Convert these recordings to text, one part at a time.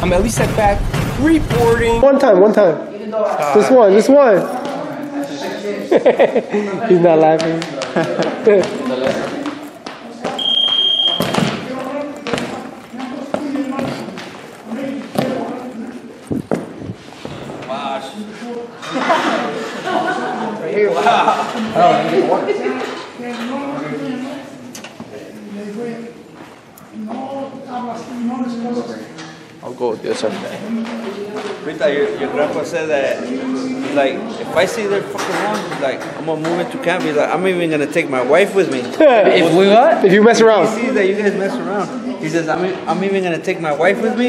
I'm Elie Seckbach reporting. One time, one time. Just one, just one. He's not laughing. I'll go with this one. Rita, your, your grandpa said that, like, if I see they're fucking around, he's like, I'm gonna move into camp. He's like, I'm even gonna take my wife with me. If we what? If you mess around. He around. sees that you guys mess around. He says, I'm, I'm even gonna take my wife with me,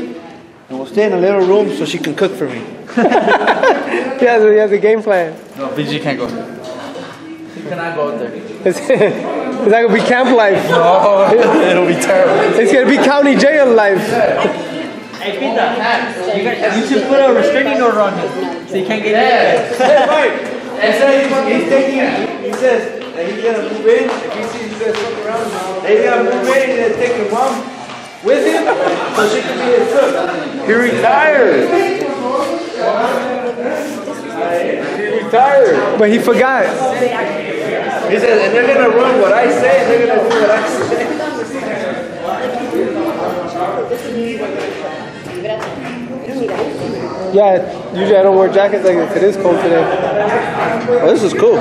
and we'll stay in a little room so she can cook for me. He has a, he has a game plan. No, BG can't go. He cannot go out there. It's, it's not gonna be camp life. Oh, it'll be terrible. It's gonna be county jail life. Hey, Pita, you, got, you should put a restraining order on him so you can't get in. right. He says he's, he's taking, he says that he's gonna move in. If he sees you guys fuck around, that he's gonna move in and take your mom with him so she can be his cook. He retired. He retired. But he forgot. He says, and they're gonna run what I say, and they're gonna do what I say. Yeah, usually I don't wear jackets like this. It is cold today. Oh, this is cool.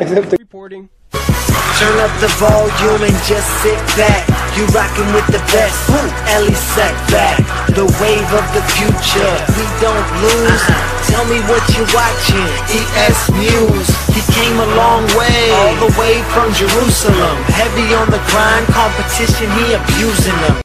Except the Reporting. Turn up the volume and just sit back. You rockin' with the best. Ellie set back. The wave of the future. We don't lose. Uh-huh. Tell me what you're watching. ES News. He came a long way. All the way from Jerusalem. Heavy on the grind. Competition, he abusing them.